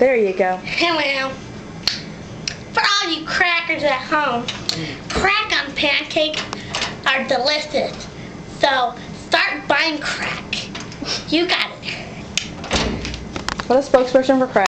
There you go. Hello. For all you crackers at home, crack on pancakes are delicious. So start buying crack. You got it. What a spokesperson for crack.